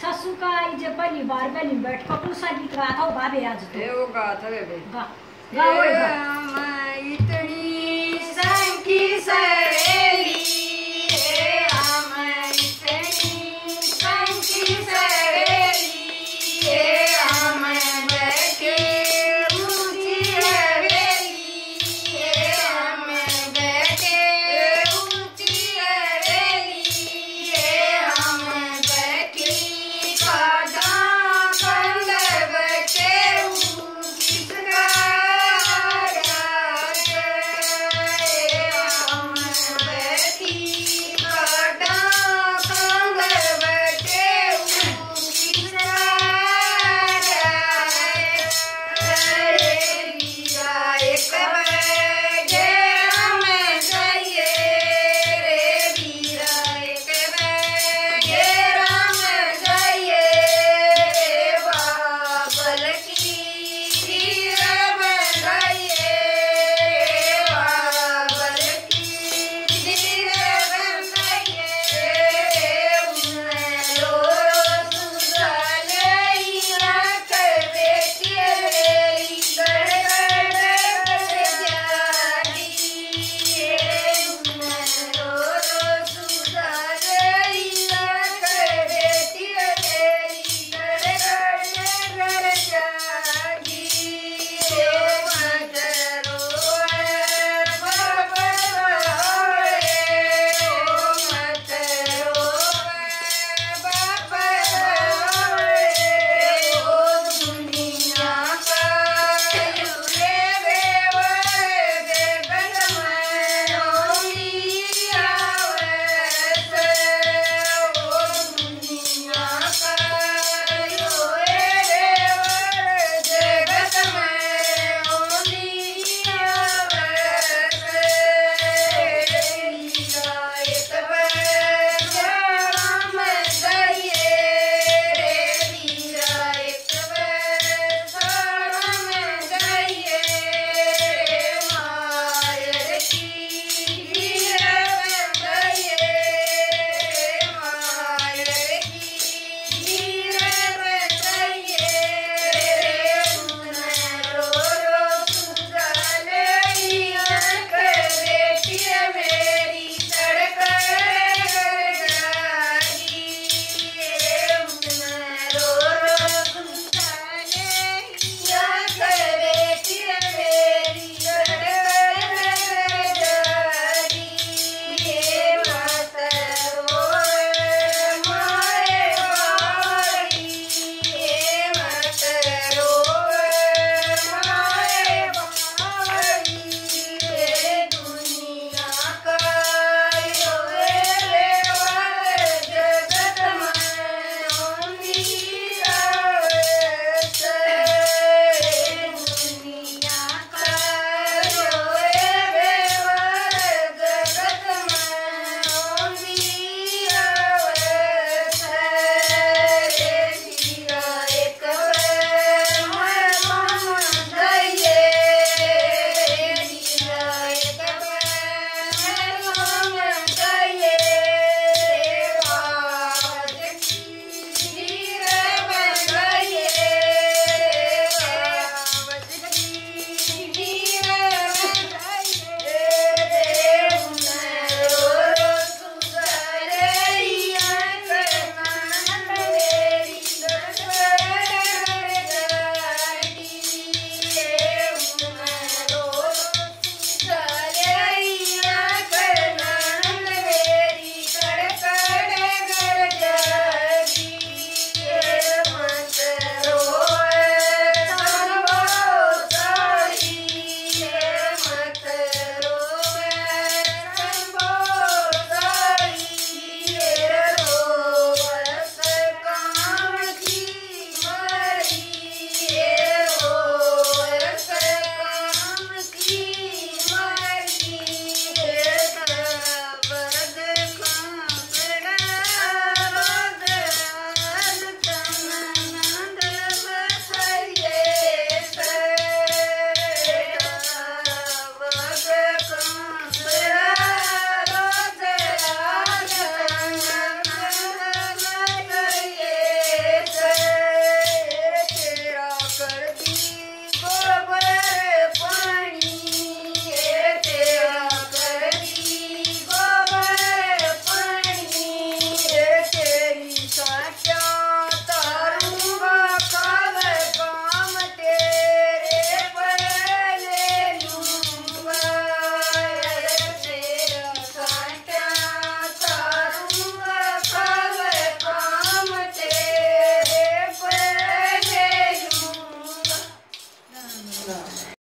ससु का जे पहली बार पहली बैठ को कौन सा गीत गा था बाबे आज तो। ए वो गा था बे। गा गा ओए मैं इतनी संकी से